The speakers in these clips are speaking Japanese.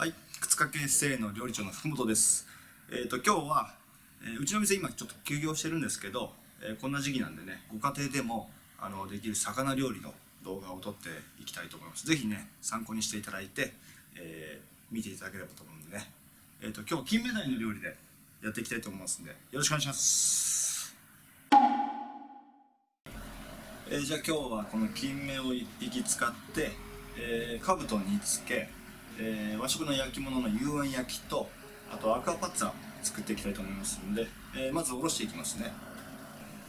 はい、靴掛け生の料理長の福本です。えっ、と今日は、えーうちの店今ちょっと休業してるんですけど、えーこんな時期なんでね、ご家庭でもあのできる魚料理の動画を撮っていきたいと思います。ぜひね参考にしていただいて、え見ていただければと思うんでね。えっ、と今日金目鯛の料理でやっていきたいと思いますんで、よろしくお願いします。えじゃあ今日はこの金目を1匹使って、えー、かぶと煮つけ、えー和食の焼き物の幽庵焼きとあとアクアパッツァ作っていきたいと思いますので、えーまずおろしていきますね。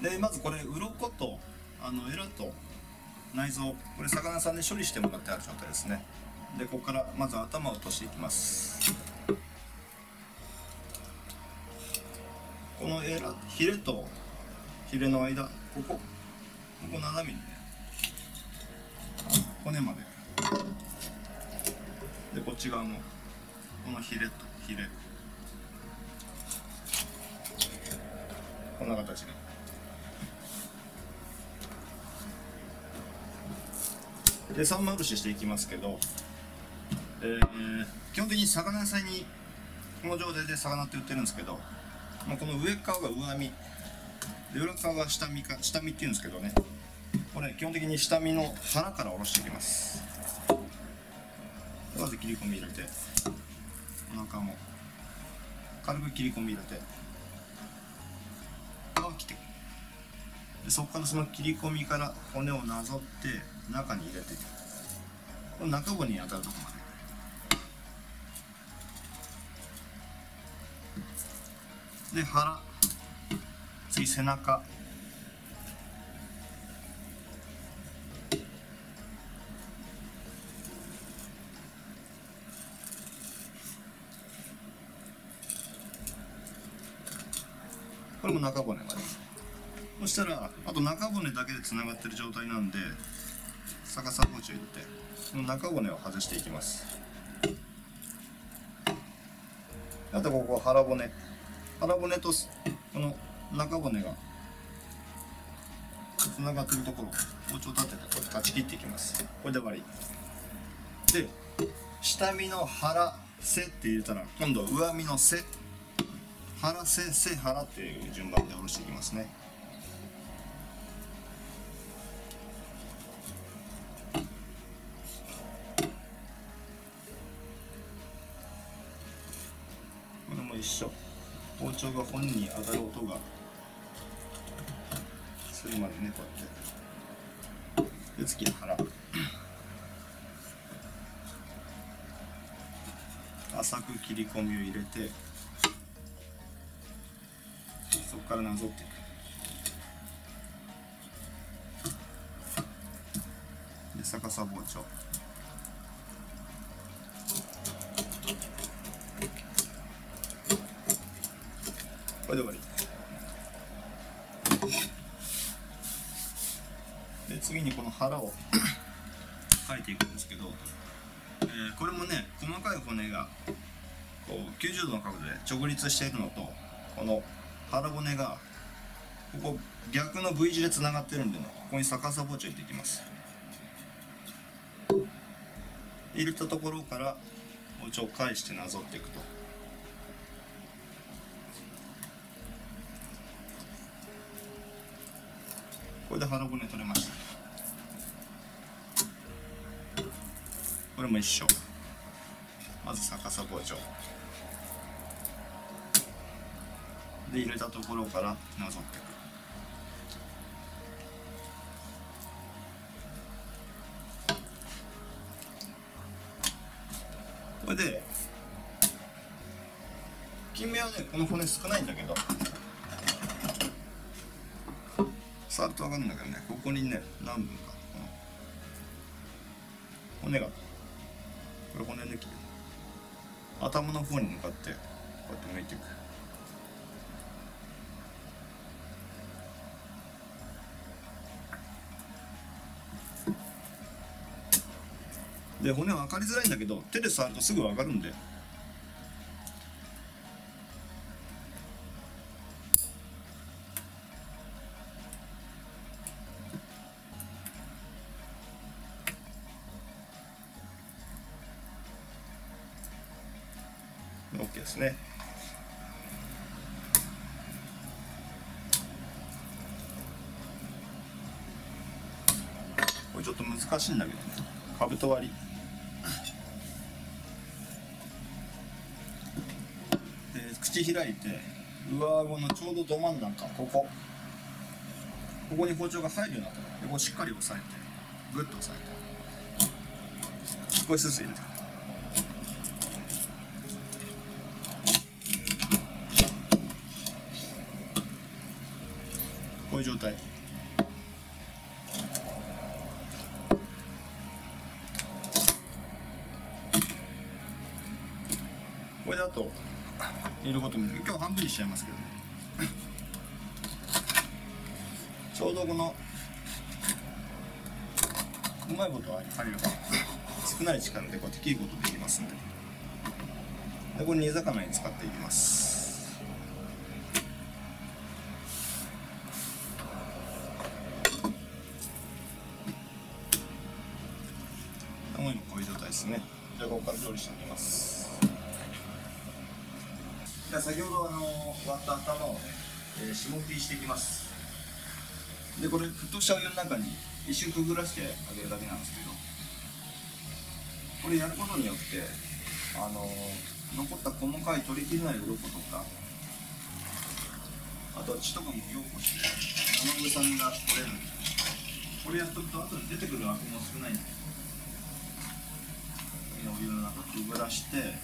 でまずこれ鱗とあのエラと内臓これ魚さんで処理してもらってある状態ですね。でここからまず頭を落としていきます。このエラヒレとヒレの間ここここ斜めにね骨まででこっち側もこのヒレとヒレ。こんな形で。で三枚おろししていきますけど、えー基本的に魚屋さんにこの状態で魚って売ってるんですけど、まあ、この上側が上身で裏側が下身か下身っていうんですけどね。これ基本的に下身の腹からおろしていきます。ず切り込み入れて。お腹も軽く切り込み入れて。皮切ってでそこからその切り込みから骨をなぞって中に入れて。この中骨に当たるとこまで。で腹次背中。れも中骨まで。そしたらあと中骨だけでつながってる状態なんで逆さ包丁いってこの中骨を外していきます。あとここ腹骨。腹骨とこの中骨がつながってるところ包丁立ててこうやって断ち切っていきます。これで終わり。で下身の腹背って入れたら今度は上身の背。腹背背腹っていう順番で下ろしていきますね。これも一緒。包丁が骨に当たる音がするまでねこうやって。で次腹浅く切り込みを入れて。こからなぞっていく。で逆さ包丁。これで終わり。で次にこの腹を 描いていくんですけど、えーこれもね細かい骨がこう90度の角度で直立しているのとこの腹骨がここ逆の V 字でつながってるんでねここに逆さ包丁入れていきます。入れたところから包丁を返してなぞっていくと。これで腹骨取れました。これも一緒。まず逆さ包丁。で入れたところからなぞっていく。これで金目はねこの骨少ないんだけど。触ると分かるんだけどねここにね何分かこの骨が。これ骨抜き。で頭の方に向かってこうやって抜いていく。で骨は分かりづらいんだけど手で触るとすぐ分かるんで。OK ですね。これちょっと難しいんだけどね。かぶと割りで口開いて上顎のちょうどど真ん中ここ。ここに包丁が入るようになったでここしっかり押さえてグッと押さえて。少しずつ入れて。こういう状態。これだと入れることも今日半分にしちゃいますけどね。ちょうどこのうまいことあれば少ない力でこうやって切ることできますんで。でこれ煮魚に使っていきますもう今こういう状態ですねじゃあここから調理していきますじゃあ先ほどあの割った頭をね、えー、霜降りしていきます。でこれ沸騰したお湯の中に一瞬くぐらしてあげるだけなんですけどこれやることによってあの残った細かい取りきれない鱗とかあとは血とかも凝固して生臭みが取れる。んでこれやっとくと後で出てくるアクも少ない。んでお湯の中くぐらして、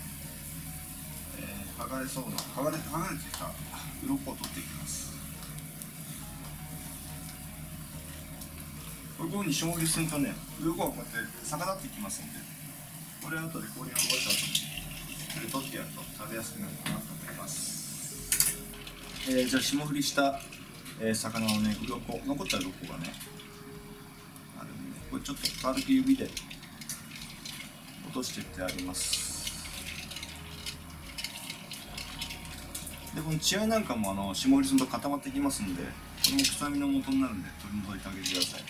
剥がれそうな剥がれ剥がれてきた鱗を取っていきますこういうふうに霜降りするとね鱗がこうやって逆立ってきますんでこれ後で氷が落ちた後に取ってやると食べやすくなるかなと思いますえー、じゃあ霜降りした、えー、魚のね鱗残った鱗がねあるんでこれちょっと軽く指で落としていってあります。でこの血合いなんかもあの霜降りすると固まってきますんでこれも臭みの元になるんで取り除いてあげてください。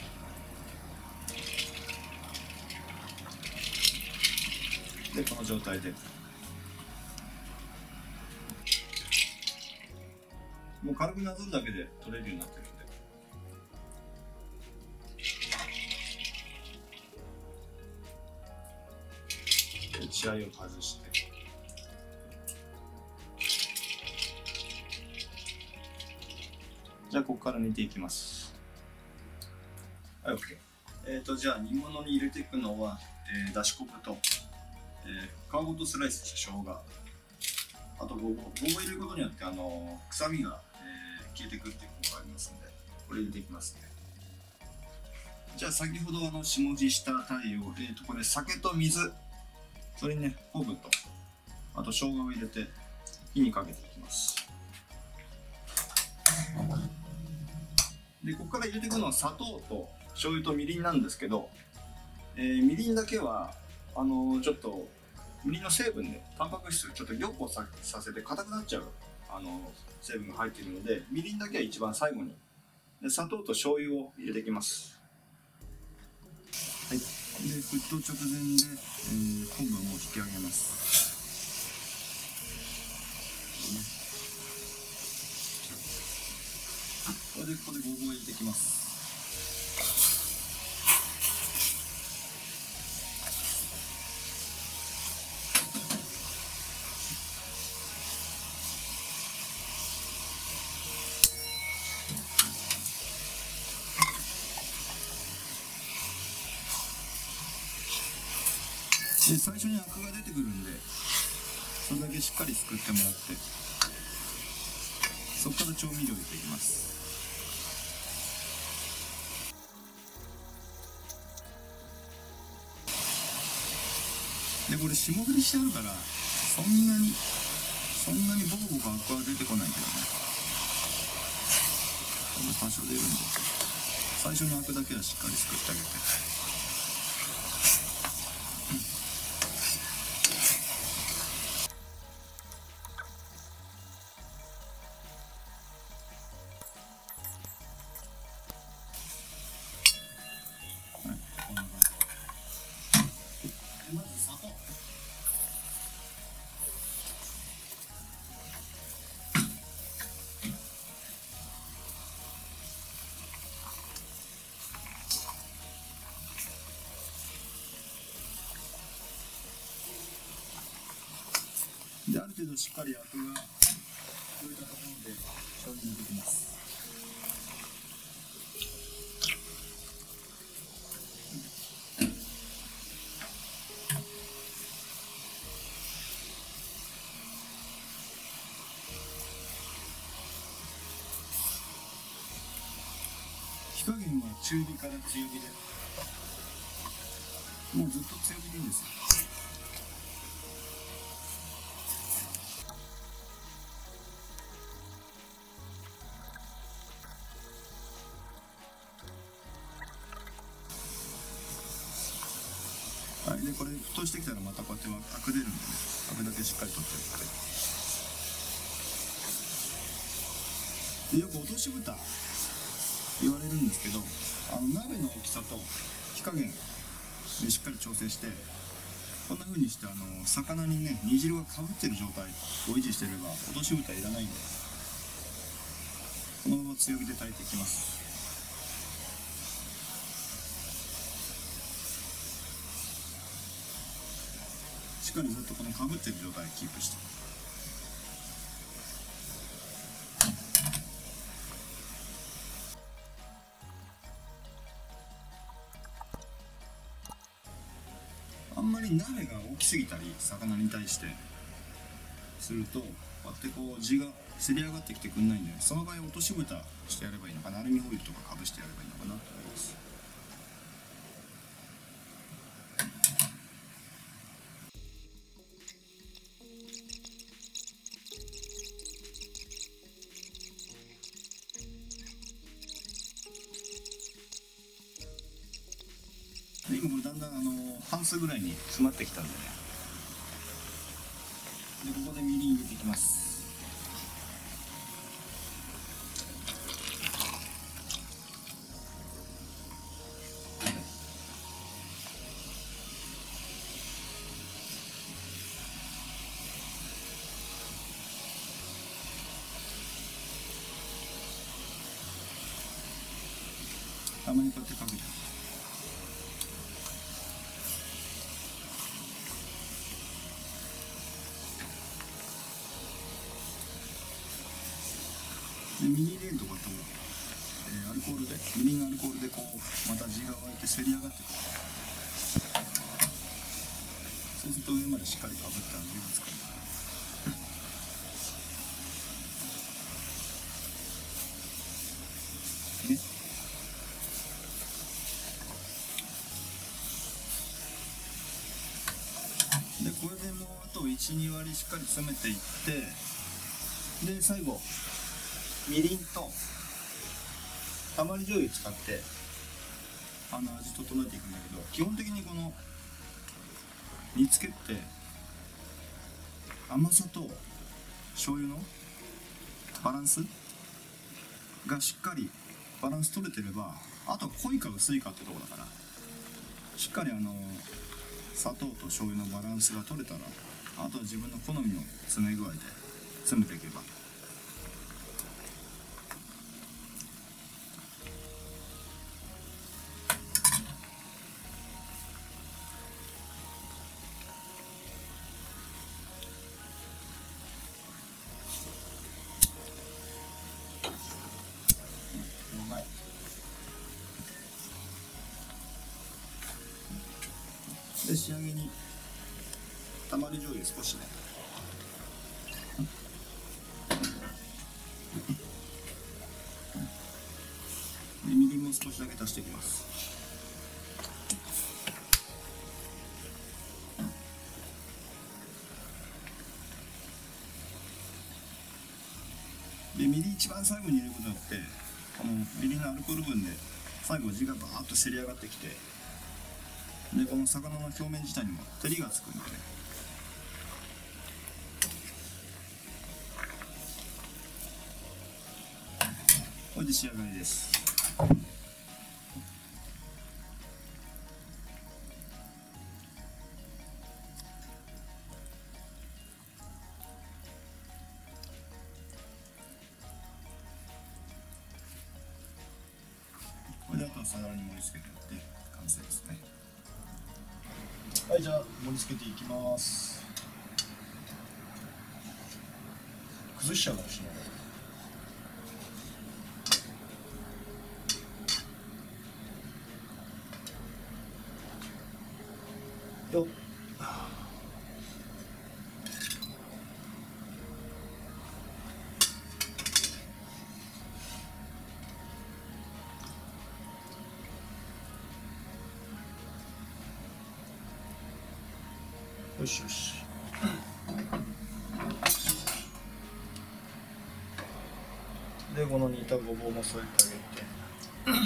でこの状態で。もう軽くなぞるだけで取れるようになってるんで血合いを外して。じゃあここから煮ていきます。はい OK えっ、ー、とじゃあ煮物に入れていくのは、えー、だし昆布とえー、皮ごとスライスした生姜。あとごぼう。ごぼう入れることによってあの臭みが、えー、消えてくっていう効果がありますのでこれ入れていきますね。じゃあ先ほどあの下地した鯛を、えーと、これ酒と水。それにね昆布とあと生姜を入れて火にかけていきます。でここから入れていくのは砂糖と醤油とみりんなんですけど、えー、みりんだけはあのー、ちょっとみりんの成分でタンパク質をちょっと凝固させて硬くなっちゃうあの成分が入っているのでみりんだけは一番最後にで砂糖と醤油を入れていきます。はい。で沸騰直前で、えー、昆布をもう引き上げますこれでここでごぼう入れていきます。で最初にアクが出てくるんでそれだけしっかりすくってもらってそこから調味料入れていきます。でこれ霜降りしてあるからそんなにそんなにボコボコアクは出てこないけどね。多少出るんで最初のアクだけはしっかりすくってあげて。ある程度しっかりアクが取れたところで醤油入れてきます。火加減は中火から強火で。もうずっと強火でいいんですよ。でこれ沸騰してきたらまたこうやってアク出るんでねアクだけしっかり取っておいて。でよく落とし蓋言われるんですけどあの鍋の大きさと火加減でしっかり調整してこんな風にしてあの魚にね煮汁がかぶってる状態を維持してれば落とし蓋いらないんでこのまま強火で炊いていきます。しっかりずっとこのかぶってる状態キープして。あんまり鍋が大きすぎたり魚に対してするとこうやってこう地がせり上がってきてくんないんでその場合落とし蓋してやればいいのかな。アルミホイルとかかぶしてやればいいのかなと思います。半数ぐらいに詰まってきたんでね。でここでみりん入れていきます。たまにこうやってかけてミニレーンとかと、えーアルコールでみりんのアルコールでこうまた地が湧いてせり上がってくるそうすると上までしっかりかぶったら味がつくねでこれでもうあと12割しっかり詰めていってで最後みりんとたまり醤油使ってあの味整えていくんだけど基本的にこの煮付けって甘さと醤油のバランスがしっかりバランス取れてればあとは濃いか薄いかってとこだからしっかりあの砂糖と醤油のバランスが取れたらあとは自分の好みの詰め具合で詰めていけばで仕上げにたまり醤油少しね。でみりんも少しだけ足していきます。でみりん一番最後に入れることによってこのみりんのアルコール分で最後地がバーッとせり上がってきてでこの魚の表面自体にも照りがつくんで。これで仕上がりです。はいじゃあ盛り付けていきます。崩しちゃうかもしれない。よしよし。でこの煮たごぼうも添えてあげて。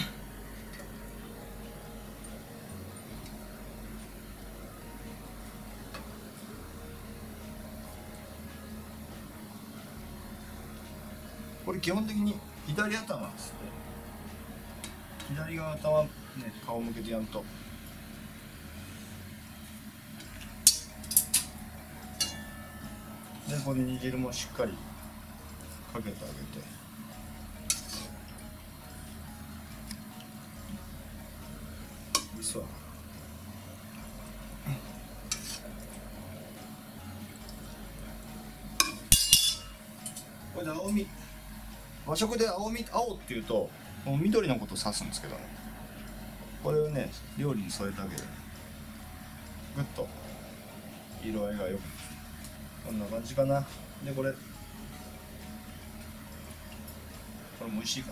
これ基本的に左頭ですね。左側頭ね顔向けてやんと。でこれ煮汁もしっかりかけてあげて。いいっすわこれで青み和食で青み青っていうともう緑のことを指すんですけどね。これをね料理に添えてあげる。ぐっと色合いがよくこんな感じかな。でこれ。これも美味しいか。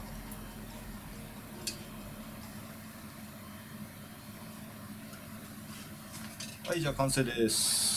なはいじゃあ完成です。